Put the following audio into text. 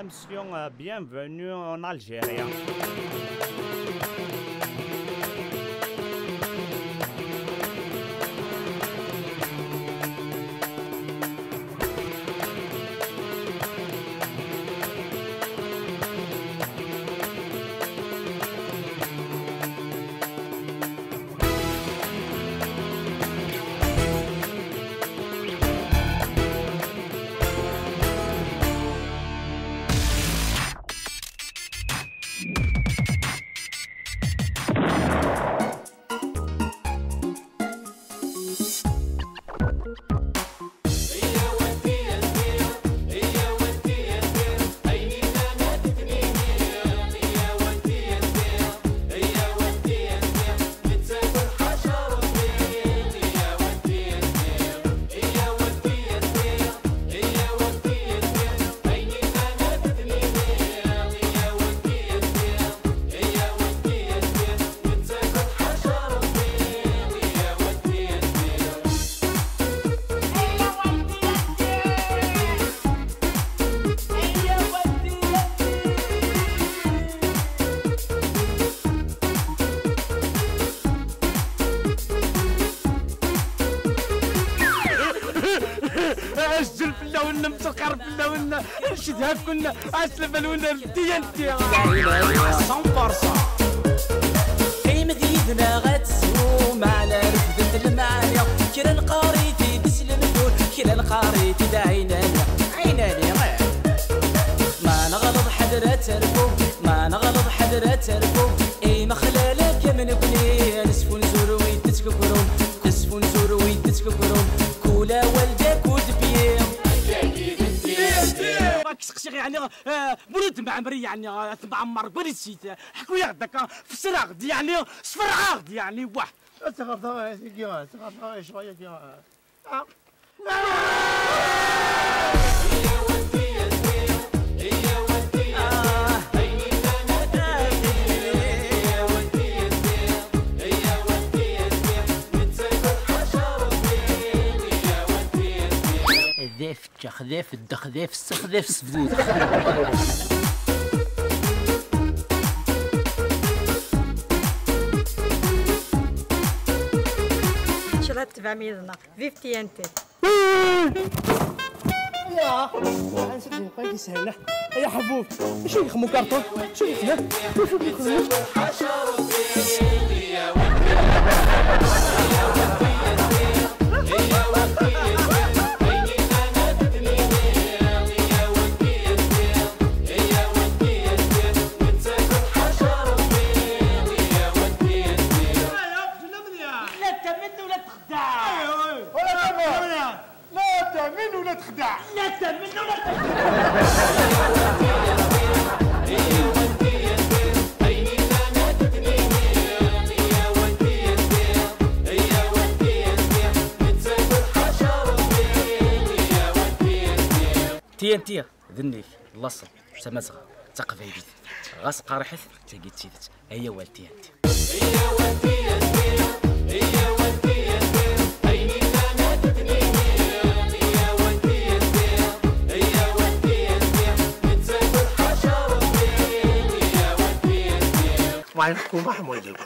Mission euh, Bienvenue en Algérie. اللون مسكر في اللون نشدها في كنا اسلف اللون ديالتي 100% في مدينة غتسوم على رفدة المعايا كلا القاريتي دس المدور كلا القاريتي دا كسقسي يعني آه، برد معمري يعني آه، معمر برد سيت حكوا يغدك آه، في السراغ يعني صفر عاغد يعني واحد. تغطى كيما تغطى شوية كيما ذيف تخذيف الدخذيف السخذيف تبع ميزنا. فيف تي ان تي. يا سهله يا حبوب شو يخمو كارطون شو يخمو؟ شو يخمو؟ لا تأمن ولا تخدع. لا تمن ولا تخدع. تي ان تي ذنيف لاصل سمزغ تقف هيبيت غاس قارحث تلقي تسيدت هي والتي انت 还喝吗？没酒了。